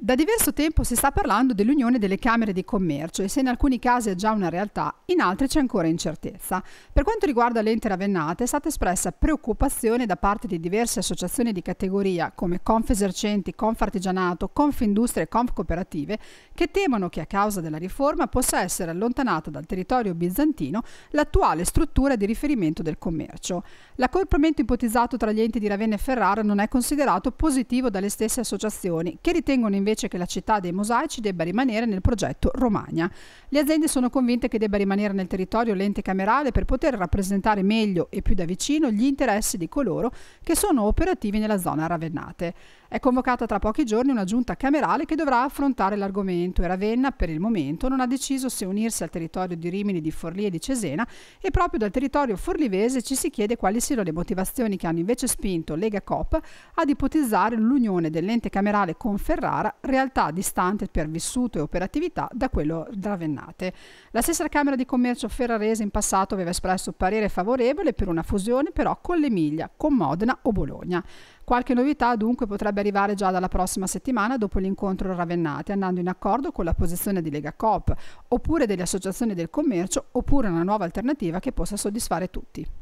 Da diverso tempo si sta parlando dell'unione delle Camere di Commercio e se in alcuni casi è già una realtà, in altri c'è ancora incertezza. Per quanto riguarda l'ente Ravennate è stata espressa preoccupazione da parte di diverse associazioni di categoria come Confesercenti, Confartigianato, Confindustria e Confcooperative che temono che a causa della riforma possa essere allontanata dal territorio bizantino l'attuale struttura di riferimento del commercio. L'accorpamento ipotizzato tra gli enti di Ravenna e Ferrara non è considerato positivo dalle stesse associazioni che ritengono invece invece che la città dei mosaici debba rimanere nel progetto Romagna. Le aziende sono convinte che debba rimanere nel territorio l'ente camerale per poter rappresentare meglio e più da vicino gli interessi di coloro che sono operativi nella zona ravennate. È convocata tra pochi giorni una giunta camerale che dovrà affrontare l'argomento e Ravenna per il momento non ha deciso se unirsi al territorio di Rimini, di Forlì e di Cesena e proprio dal territorio forlivese ci si chiede quali siano le motivazioni che hanno invece spinto Lega Coop ad ipotizzare l'unione dell'ente camerale con Ferrara, realtà distante per vissuto e operatività da quello ravennate. La stessa Camera di Commercio ferrarese in passato aveva espresso parere favorevole per una fusione però con l'Emilia, con Modena o Bologna. Qualche novità dunque potrebbe arrivare già dalla prossima settimana dopo l'incontro Ravennate, andando in accordo con la posizione di Lega Coop, oppure delle associazioni del commercio, oppure una nuova alternativa che possa soddisfare tutti.